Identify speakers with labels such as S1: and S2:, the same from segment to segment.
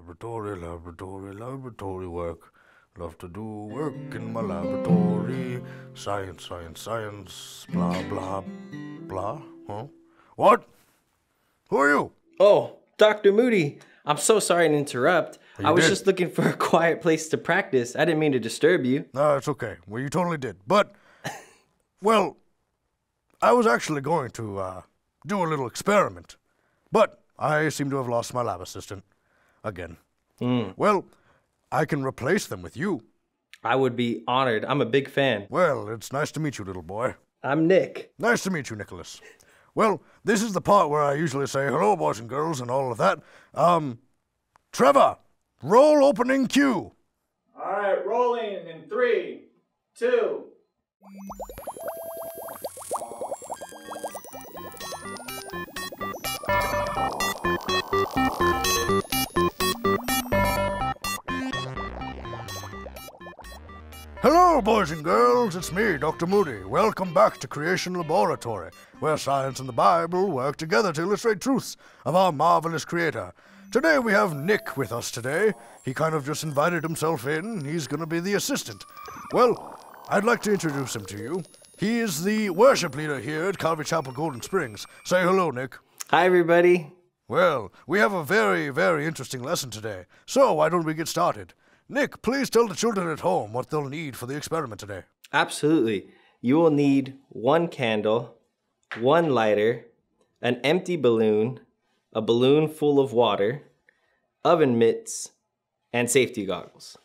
S1: Laboratory, laboratory, laboratory work. Love to do work in my laboratory. Science, science, science. Blah, blah, blah. Huh? What? Who are you?
S2: Oh, Dr. Moody, I'm so sorry to interrupt.
S1: You
S2: I was
S1: did.
S2: just looking for a quiet place to practice. I didn't mean to disturb you.
S1: No, it's okay. Well, you totally did. But, well, I was actually going to uh, do a little experiment. But I seem to have lost my lab assistant. Again. Well, I can replace them with you.
S2: I would be honored. I'm a big fan.
S1: Well, it's nice to meet you, little boy.
S2: I'm Nick.
S1: Nice to meet you, Nicholas. Well, this is the part where I usually say hello, boys and girls, and all of that. Um, Trevor, roll opening cue.
S3: All right, rolling in three, two.
S1: Hello, boys and girls. It's me, Dr. Moody. Welcome back to Creation Laboratory, where science and the Bible work together to illustrate truths of our marvelous Creator. Today we have Nick with us today. He kind of just invited himself in. He's going to be the assistant. Well, I'd like to introduce him to you. He is the worship leader here at Calvary Chapel Golden Springs. Say hello, Nick.
S2: Hi, everybody.
S1: Well, we have a very, very interesting lesson today. So, why don't we get started? Nick, please tell the children at home what they'll need for the experiment today.
S2: Absolutely. You will need one candle, one lighter, an empty balloon, a balloon full of water, oven mitts, and safety goggles.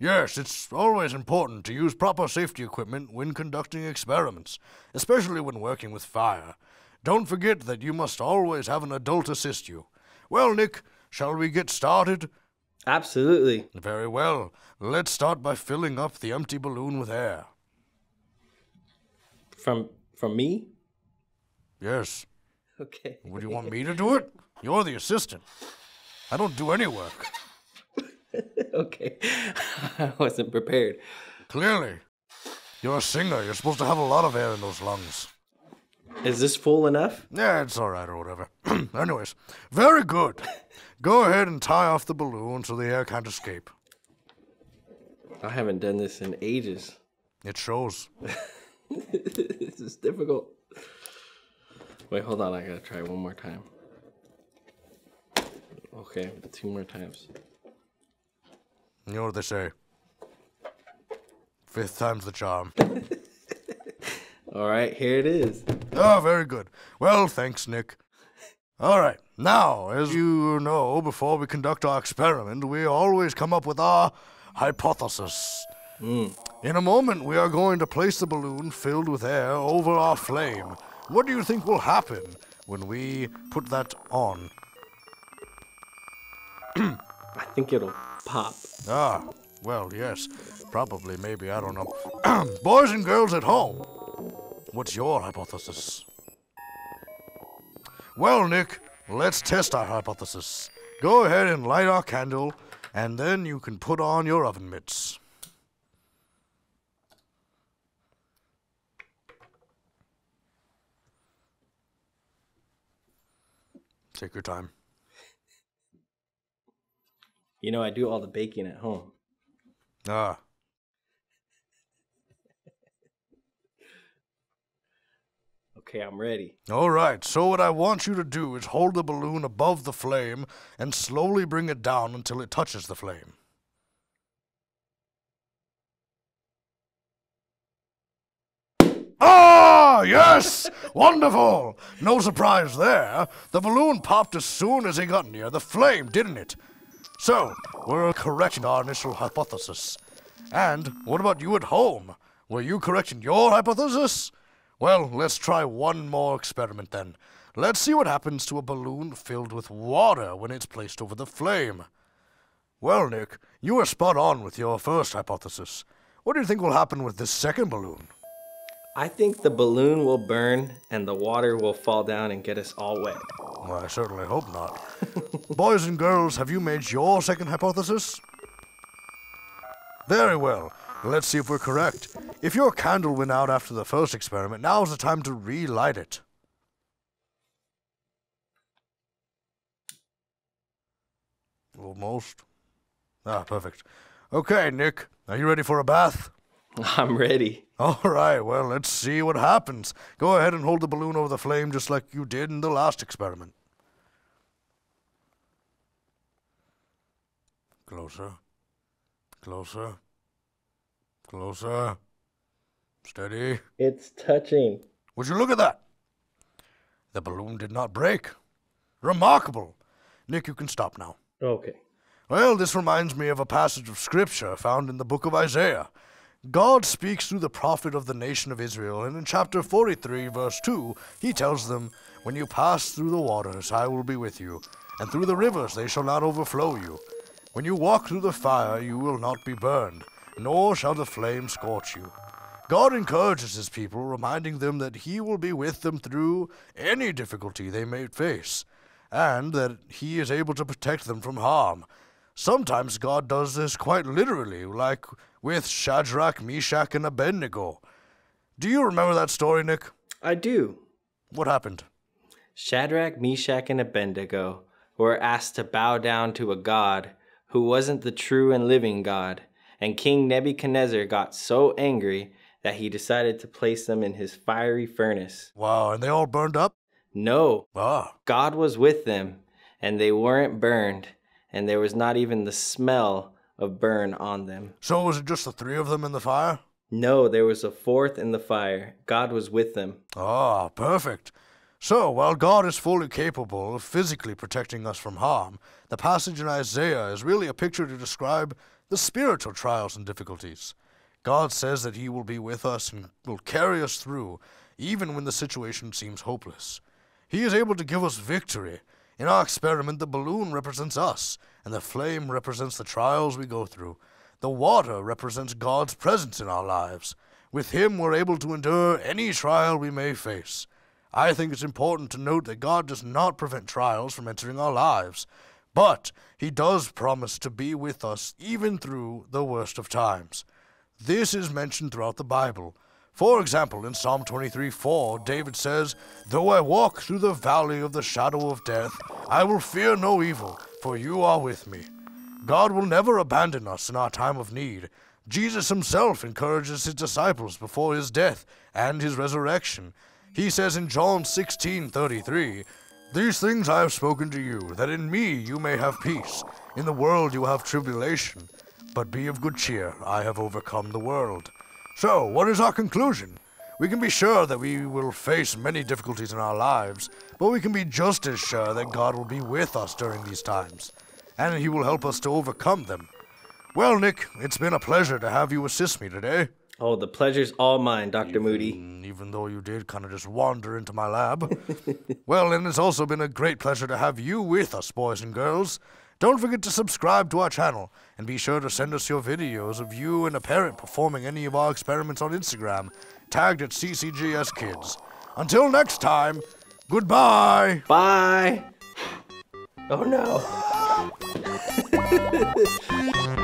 S1: Yes, it's always important to use proper safety equipment when conducting experiments, especially when working with fire. Don't forget that you must always have an adult assist you. Well, Nick, shall we get started?
S2: Absolutely.
S1: Very well. Let's start by filling up the empty balloon with air.
S2: From from me?
S1: Yes.
S2: Okay.
S1: Would you want me to do it? You're the assistant. I don't do any work.
S2: okay. I wasn't prepared.
S1: Clearly. You're a singer. You're supposed to have a lot of air in those lungs.
S2: Is this full enough?
S1: Yeah, it's all right or whatever. Anyways, very good. Go ahead and tie off the balloon so the air can't escape.
S2: I haven't done this in ages.
S1: It shows.
S2: this is difficult. Wait, hold on. I gotta try one more time. Okay, two more times.
S1: You know what they say. Fifth time's the charm.
S2: All right, here it is.
S1: Oh, very good. Well, thanks, Nick. All right. Now, as you know, before we conduct our experiment, we always come up with our hypothesis. In a moment, we are going to place the balloon filled with air over our flame. What do you think will happen when we put that on?
S2: I think it'll pop.
S1: Ah, well, yes. Probably, maybe, I don't know. Boys and girls at home, what's your hypothesis? Well, Nick, let's test our hypothesis. Go ahead and light our candle, and then you can put on your oven mitts. Take your time.
S2: You know, I do all the baking at home.
S1: Ah,
S2: Okay, I'm ready.
S1: All right, so what I want you to do is hold the balloon above the flame and slowly bring it down until it touches the flame. Ah, yes! Wonderful! No surprise there. The balloon popped as soon as it got near the flame, didn't it? So, we're correcting our initial hypothesis. And what about you at home? Were you correcting your hypothesis? Well, let's try one more experiment then. Let's see what happens to a balloon filled with water when it's placed over the flame. Well, Nick, you were spot on with your first hypothesis. What do you think will happen with this second balloon?
S2: I think the balloon will burn and the water will fall down and get us all wet.
S1: Well, I certainly hope not. Boys and girls, have you made your second hypothesis? Very well. Let's see if we're correct. If your candle went out after the first experiment, now's the time to relight it. Almost. Ah, perfect. Okay, Nick, are you ready for a bath?
S2: I'm ready.
S1: All right, well, let's see what happens. Go ahead and hold the balloon over the flame just like you did in the last experiment. Closer. Closer. Closer. Steady.
S2: It's touching.
S1: Would you look at that? The balloon did not break. Remarkable. Nick, you can stop now.
S2: Okay.
S1: Well, this reminds me of a passage of scripture found in the book of Isaiah. God speaks through the prophet of the nation of Israel, and in chapter 43, verse 2, he tells them, When you pass through the waters, I will be with you, and through the rivers, they shall not overflow you. When you walk through the fire, you will not be burned, nor shall the flame scorch you. God encourages his people, reminding them that he will be with them through any difficulty they may face, and that he is able to protect them from harm. Sometimes God does this quite literally, like with Shadrach, Meshach, and Abednego. Do you remember that story, Nick?
S2: I do.
S1: What happened?
S2: Shadrach, Meshach, and Abednego were asked to bow down to a god who wasn't the true and living God, and King Nebuchadnezzar got so angry that he decided to place them in his fiery furnace.
S1: Wow, and they all burned up?
S2: No,
S1: Ah,
S2: God was with them, and they weren't burned, and there was not even the smell of burn on them.
S1: so was it just the three of them in the fire?
S2: No, there was a fourth in the fire. God was with them.
S1: Ah, perfect. So, while God is fully capable of physically protecting us from harm, the passage in Isaiah is really a picture to describe the spiritual trials and difficulties. God says that He will be with us and will carry us through, even when the situation seems hopeless. He is able to give us victory. In our experiment, the balloon represents us, and the flame represents the trials we go through. The water represents God's presence in our lives. With Him, we're able to endure any trial we may face. I think it's important to note that God does not prevent trials from entering our lives, but He does promise to be with us even through the worst of times. This is mentioned throughout the Bible. For example, in Psalm 23 4, David says, Though I walk through the valley of the shadow of death, I will fear no evil, for you are with me. God will never abandon us in our time of need. Jesus himself encourages his disciples before his death and his resurrection. He says in John 16:33, "These things I have spoken to you, that in me you may have peace. In the world you will have tribulation, but be of good cheer, I have overcome the world." So, what is our conclusion? We can be sure that we will face many difficulties in our lives, but we can be just as sure that God will be with us during these times, and He will help us to overcome them. Well, Nick, it's been a pleasure to have you assist me today.
S2: Oh, the pleasure's all mine, Dr. Moody.
S1: Mm, Even though you did kind of just wander into my lab. well, and it's also been a great pleasure to have you with us, boys and girls. Don't forget to subscribe to our channel and be sure to send us your videos of you and a parent performing any of our experiments on Instagram, tagged at CCGS Kids. Until next time, goodbye.
S2: Bye. Oh no.